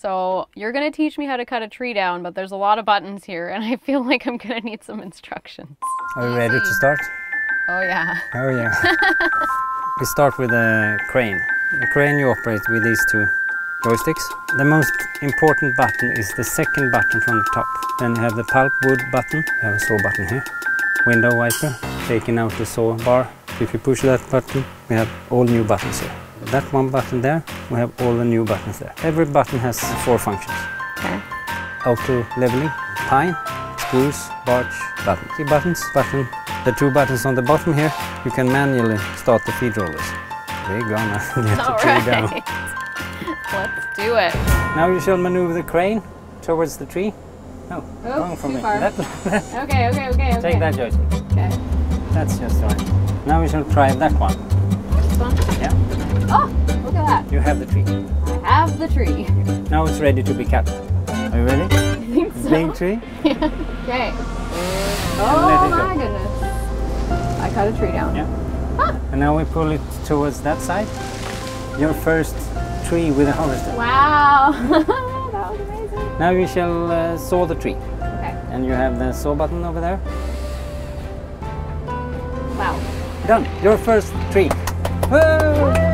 So you're gonna teach me how to cut a tree down, but there's a lot of buttons here and I feel like I'm gonna need some instructions. Are you ready to start? Oh yeah. Oh yeah. we start with a crane. The crane you operate with these two joysticks. The most important button is the second button from the top. Then you have the pulp wood button. You have a saw button here. Window wiper, taking out the saw bar. If you push that button, we have all new buttons here. That one button there, we have all the new buttons there. Every button has four functions. Okay. Auto leveling, pine, screws, barge, button. See buttons, button. The two buttons on the bottom here, you can manually start the feed rollers. We're gonna get the tree down. Let's do it. Now you shall maneuver the crane towards the tree. No, Oh, wrong for me. That, Okay, okay, okay, okay. take that joystick. Okay. That's just right. Now we shall try that one. Have the tree. I have the tree. Now it's ready to be cut. Are you ready? I think so. Big tree. Okay. Oh it go. my goodness. I cut a tree down. Yeah. And now we pull it towards that side. Your first tree with a harvester. Wow. that was amazing. Now you shall uh, saw the tree. Okay. And you have the saw button over there. Wow. Done. Your first tree. Whoa!